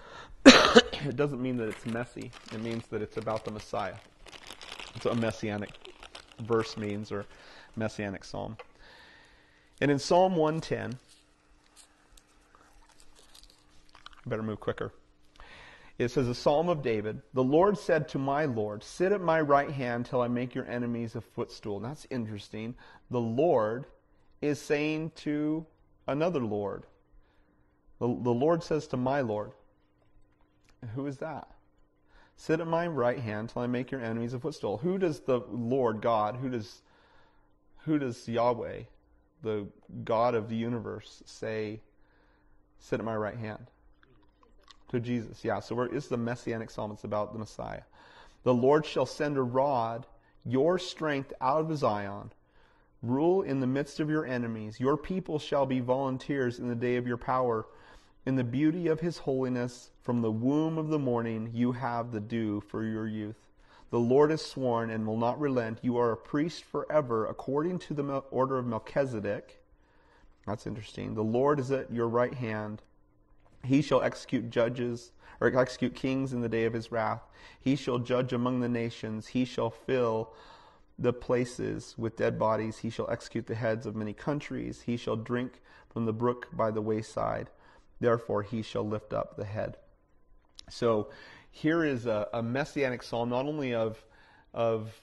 it doesn't mean that it's messy. It means that it's about the Messiah. It's a messianic verse means or messianic psalm. And in Psalm 110, better move quicker. It says, A psalm of David. The Lord said to my Lord, Sit at my right hand till I make your enemies a footstool. That's interesting. The Lord is saying to another Lord. The, the Lord says to my Lord. Who is that? Sit at my right hand till I make your enemies a footstool. Who does the Lord God, who does who does Yahweh, the God of the universe, say, sit at my right hand? To Jesus. Yeah, so it's the messianic psalm. It's about the Messiah. The Lord shall send a rod, your strength out of Zion. Rule in the midst of your enemies. Your people shall be volunteers in the day of your power. In the beauty of his holiness, from the womb of the morning, you have the dew for your youth. The Lord has sworn and will not relent. You are a priest forever, according to the order of Melchizedek. That's interesting. The Lord is at your right hand. He shall execute judges, or execute kings in the day of his wrath. He shall judge among the nations. He shall fill the places with dead bodies. He shall execute the heads of many countries. He shall drink from the brook by the wayside therefore he shall lift up the head. So here is a, a messianic psalm, not only of, of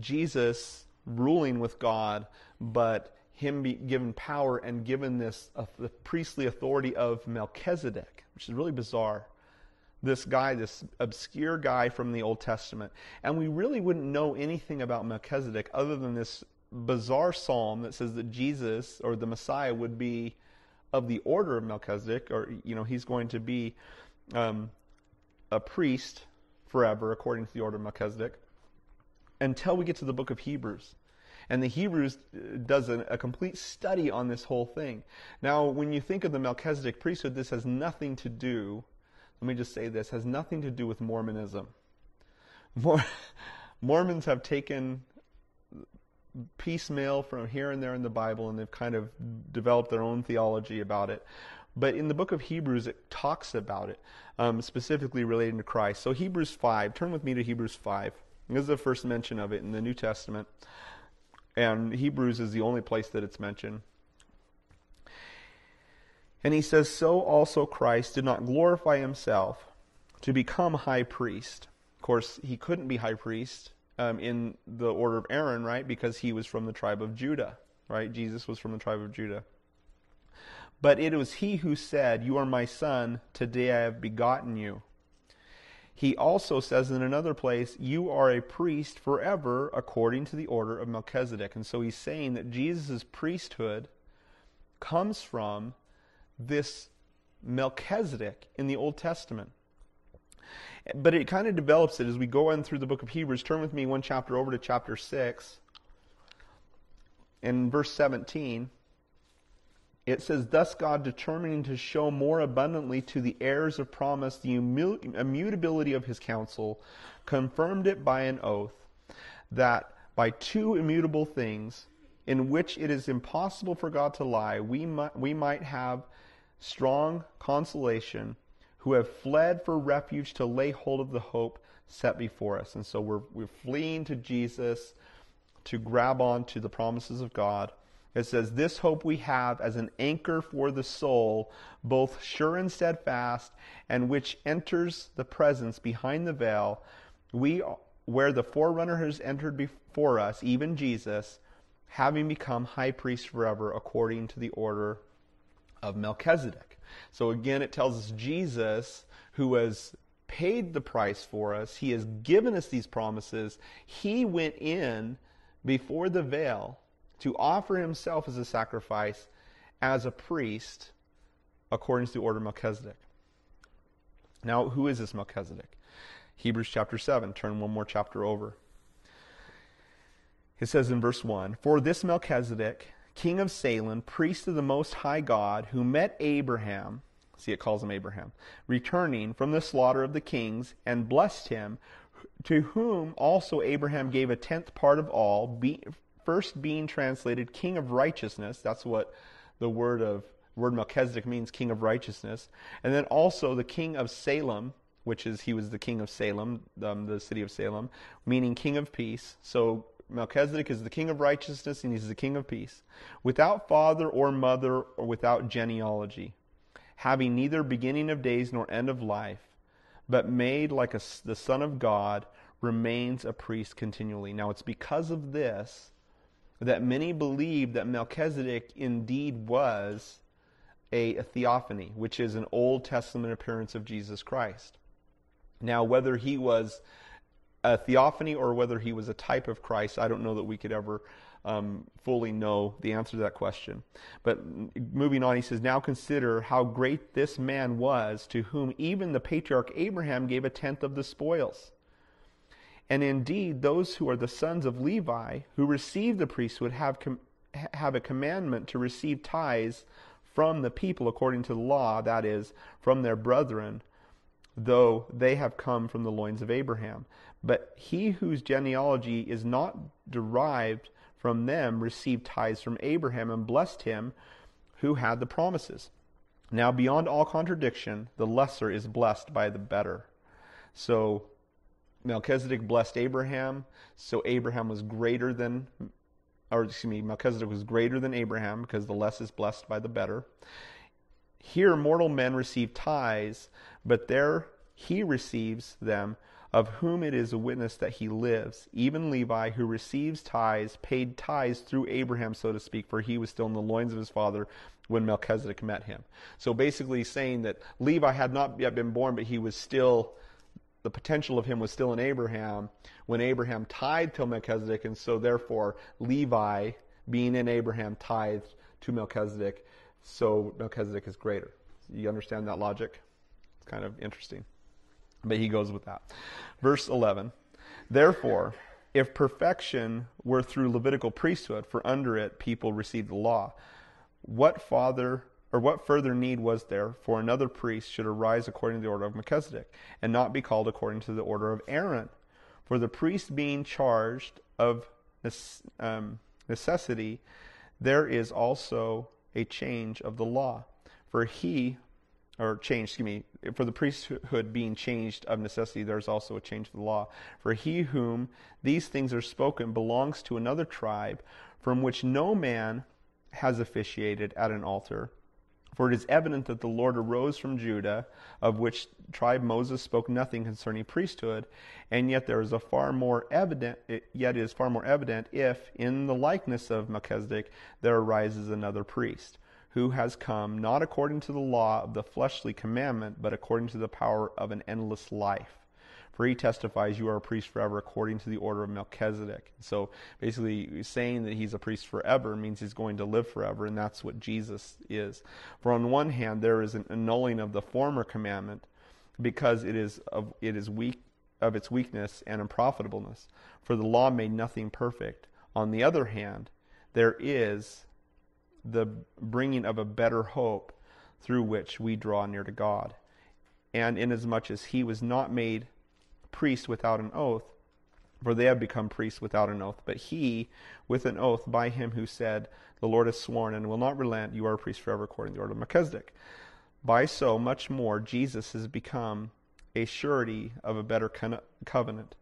Jesus ruling with God, but him be given power and given this uh, the priestly authority of Melchizedek, which is really bizarre. This guy, this obscure guy from the Old Testament, and we really wouldn't know anything about Melchizedek other than this bizarre psalm that says that Jesus or the Messiah would be of the order of Melchizedek, or you know, he's going to be um, a priest forever according to the order of Melchizedek, until we get to the book of Hebrews. And the Hebrews uh, does a, a, complete study on this whole thing. Now, when you think of the Melchizedek priesthood, this has nothing to do, let me just say this, has nothing to do with Mormonism. Mor- Mormons have taken piecemeal from here and there in the Bible, and they've kind of developed their own theology about it. But in the book of Hebrews, it talks about it, um, specifically relating to Christ. So, Hebrews 5, turn with me to Hebrews 5. This is the first mention of it in the New Testament. And Hebrews is the only place that it's mentioned. And he says, So also Christ did not glorify himself to become high priest. Of course, he couldn't be high priest um, in the order of Aaron, right? Because he was from the tribe of Judah, right? Jesus was from the tribe of Judah. But it was he who said, You are my son, today I have begotten you. He also says in another place, You are a priest forever according to the order of Melchizedek. And so he's saying that Jesus' priesthood comes from this Melchizedek in the Old Testament. But it kind of develops it as we go on through the book of Hebrews. Turn with me one chapter over to chapter 6. In verse 17, it says, Thus God, determining to show more abundantly to the heirs of promise the immutability of his counsel, confirmed it by an oath, that by two immutable things, in which it is impossible for God to lie, we might, we might have strong consolation who have fled for refuge to lay hold of the hope set before us. And so we're, we're fleeing to Jesus to grab on to the promises of God. It says, This hope we have as an anchor for the soul, both sure and steadfast, and which enters the presence behind the veil, we, where the forerunner has entered before us, even Jesus, having become high priest forever according to the order of Melchizedek. So again, it tells us Jesus, who has paid the price for us, he has given us these promises. He went in before the veil to offer himself as a sacrifice as a priest according to the order of Melchizedek. Now, who is this Melchizedek? Hebrews chapter 7. Turn one more chapter over. It says in verse 1 For this Melchizedek, king of Salem, priest of the Most High God, who met Abraham, see it calls him Abraham, returning from the slaughter of the kings, and blessed him, to whom also Abraham gave a tenth part of all, first being translated king of righteousness. That's what the word of word Melchizedek means, king of righteousness. And then also the king of Salem, which is he was the king of Salem, um, the city of Salem, meaning king of peace. So Melchizedek is the king of righteousness and he's the king of peace, without father or mother or without genealogy, having neither beginning of days nor end of life, but made like a, the Son of God, remains a priest continually. Now it's because of this that many believe that Melchizedek indeed was a, a theophany, which is an Old Testament appearance of Jesus Christ. Now, whether he was a theophany or whether he was a type of Christ, I don't know that we could ever um, fully know the answer to that question. But moving on, he says, Now consider how great this man was, to whom even the patriarch Abraham gave a tenth of the spoils. And indeed, those who are the sons of Levi, who receive the priesthood, have, com- have a commandment to receive tithes from the people according to the law, that is, from their brethren, though they have come from the loins of Abraham. But he whose genealogy is not derived from them received tithes from Abraham and blessed him who had the promises. Now, beyond all contradiction, the lesser is blessed by the better. So, Melchizedek blessed Abraham, so Abraham was greater than or excuse me, Melchizedek was greater than Abraham because the less is blessed by the better. Here, mortal men receive tithes, but there he receives them, of whom it is a witness that he lives. Even Levi, who receives tithes, paid tithes through Abraham, so to speak, for he was still in the loins of his father when Melchizedek met him. So basically, saying that Levi had not yet been born, but he was still the potential of him was still in Abraham when Abraham tithed to Melchizedek, and so therefore Levi, being in Abraham, tithed to Melchizedek, so Melchizedek is greater. You understand that logic? It's kind of interesting. But he goes with that. Verse 11 Therefore, if perfection were through Levitical priesthood, for under it people received the law, what father or what further need was there for another priest should arise according to the order of Melchizedek, and not be called according to the order of Aaron? For the priest being charged of um, necessity, there is also a change of the law. For he, or change, excuse me, for the priesthood being changed of necessity, there's also a change of the law. For he whom these things are spoken belongs to another tribe, from which no man has officiated at an altar for it is evident that the Lord arose from Judah, of which tribe Moses spoke nothing concerning priesthood, and yet there is a far more evident yet it is far more evident if, in the likeness of Melchizedek, there arises another priest, who has come not according to the law of the fleshly commandment, but according to the power of an endless life. For he testifies, You are a priest forever according to the order of Melchizedek. So basically, saying that he's a priest forever means he's going to live forever, and that's what Jesus is. For on one hand, there is an annulling of the former commandment because it is of, it is weak of its weakness and unprofitableness. For the law made nothing perfect. On the other hand, there is the bringing of a better hope through which we draw near to God. And inasmuch as he was not made priest without an oath, for they have become priests without an oath. But he, with an oath, by him who said, The Lord has sworn and will not relent, you are a priest forever according to the order of Melchizedek. By so much more, Jesus has become a surety of a better covenant.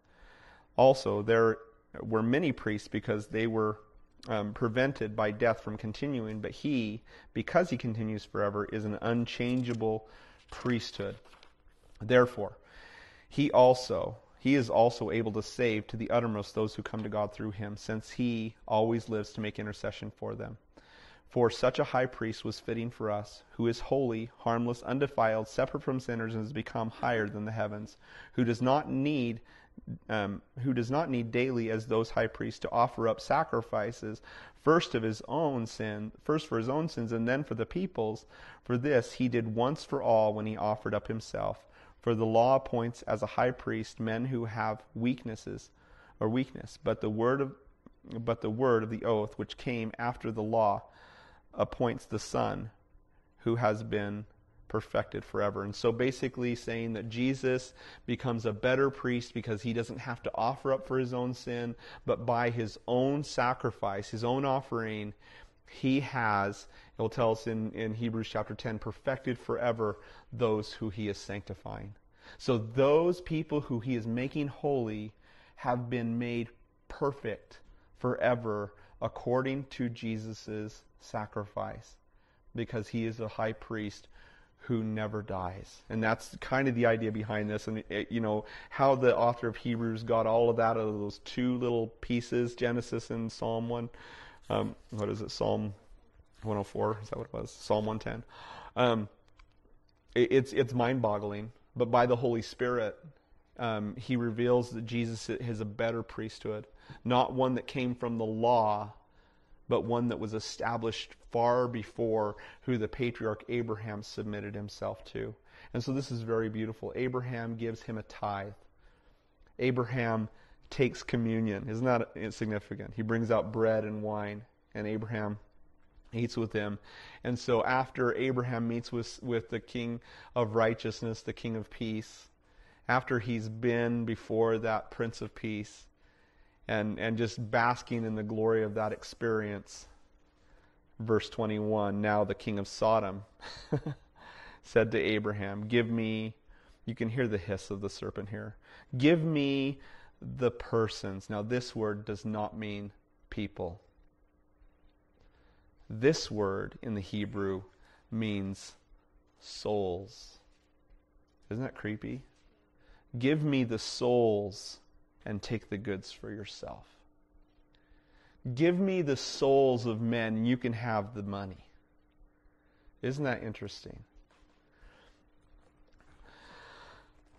Also, there were many priests because they were um, prevented by death from continuing, but he, because he continues forever, is an unchangeable priesthood. Therefore, he also he is also able to save to the uttermost those who come to God through him, since he always lives to make intercession for them. For such a high priest was fitting for us, who is holy, harmless, undefiled, separate from sinners, and has become higher than the heavens, who does not need um, who does not need daily as those high priests to offer up sacrifices first of his own sin first for his own sins and then for the people's for this he did once for all when he offered up himself for the law appoints as a high priest men who have weaknesses or weakness but the word of but the word of the oath which came after the law appoints the son who has been perfected forever. And so basically saying that Jesus becomes a better priest because he doesn't have to offer up for his own sin, but by his own sacrifice, his own offering, he has, it will tell us in, in Hebrews chapter 10, perfected forever those who he is sanctifying. So those people who he is making holy have been made perfect forever according to Jesus' sacrifice because he is a high priest who never dies. And that's kind of the idea behind this. And, it, you know, how the author of Hebrews got all of that out of those two little pieces, Genesis and Psalm 1. Um, what is it? Psalm 104? Is that what it was? Psalm 110. Um, it, it's, it's mind boggling. But by the Holy Spirit, um, he reveals that Jesus has a better priesthood, not one that came from the law, but one that was established far before who the patriarch Abraham submitted himself to. And so this is very beautiful. Abraham gives him a tithe. Abraham takes communion. Isn't that insignificant? He brings out bread and wine, and Abraham eats with him. And so after Abraham meets with, with the king of righteousness, the king of peace, after he's been before that prince of peace, and, and just basking in the glory of that experience. Verse 21 Now the king of Sodom said to Abraham, Give me, you can hear the hiss of the serpent here, give me the persons. Now, this word does not mean people. This word in the Hebrew means souls. Isn't that creepy? Give me the souls and take the goods for yourself. Give me the souls of men, you can have the money. Isn't that interesting?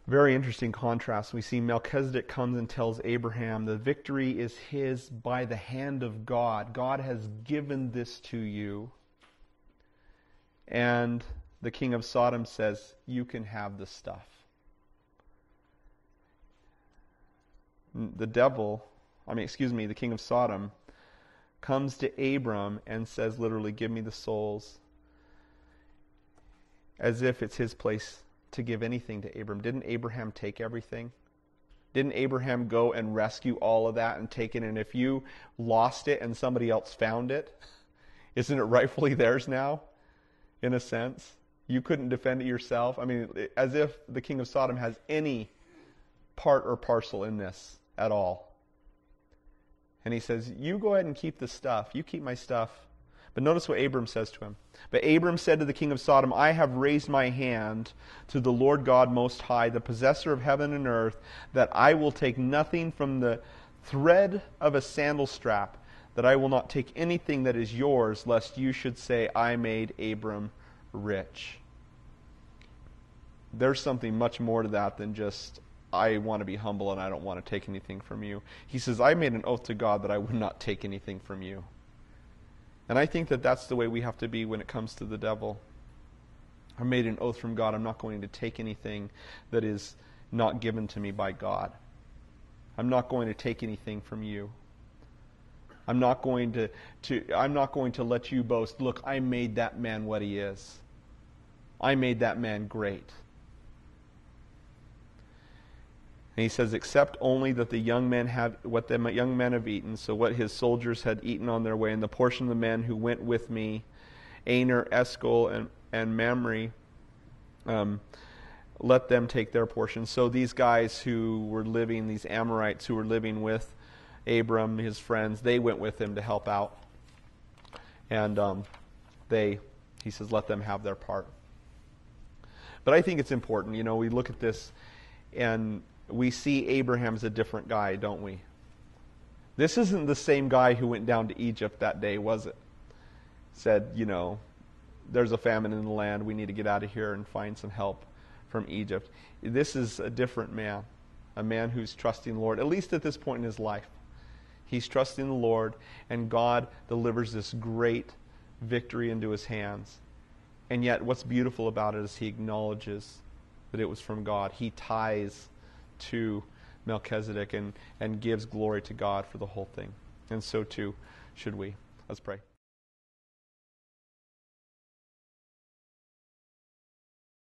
Very interesting contrast. We see Melchizedek comes and tells Abraham the victory is his by the hand of God. God has given this to you. And the king of Sodom says, You can have the stuff. the devil, I mean, excuse me, the king of Sodom, comes to Abram and says, literally, give me the souls, as if it's his place to give anything to Abram. Didn't Abraham take everything? Didn't Abraham go and rescue all of that and take it? And if you lost it and somebody else found it, isn't it rightfully theirs now, in a sense? You couldn't defend it yourself. I mean, as if the king of Sodom has any part or parcel in this at all. And he says, You go ahead and keep the stuff. You keep my stuff. But notice what Abram says to him. But Abram said to the king of Sodom, I have raised my hand to the Lord God Most High, the possessor of heaven and earth, that I will take nothing from the thread of a sandal strap, that I will not take anything that is yours, lest you should say, I made Abram rich. There's something much more to that than just I want to be humble and I don't want to take anything from you. He says, I made an oath to God that I would not take anything from you. And I think that that's the way we have to be when it comes to the devil. I made an oath from God. I'm not going to take anything that is not given to me by God. I'm not going to take anything from you. I'm not going to, to I'm not going to let you boast, look, I made that man what he is. I made that man great. And he says, except only that the young men have what the young men have eaten, so what his soldiers had eaten on their way, and the portion of the men who went with me, Aner, Eshcol, and, and Mamre, um, let them take their portion. So these guys who were living, these Amorites who were living with Abram, his friends, they went with him to help out. And um, they, he says, let them have their part. But I think it's important. You know, we look at this and we see Abraham's a different guy, don't we? This isn't the same guy who went down to Egypt that day, was it? Said, you know, there's a famine in the land. We need to get out of here and find some help from Egypt. This is a different man, a man who's trusting the Lord, at least at this point in his life. He's trusting the Lord, and God delivers this great victory into his hands. And yet, what's beautiful about it is he acknowledges that it was from God. He ties to Melchizedek and, and gives glory to God for the whole thing. And so too should we. Let's pray.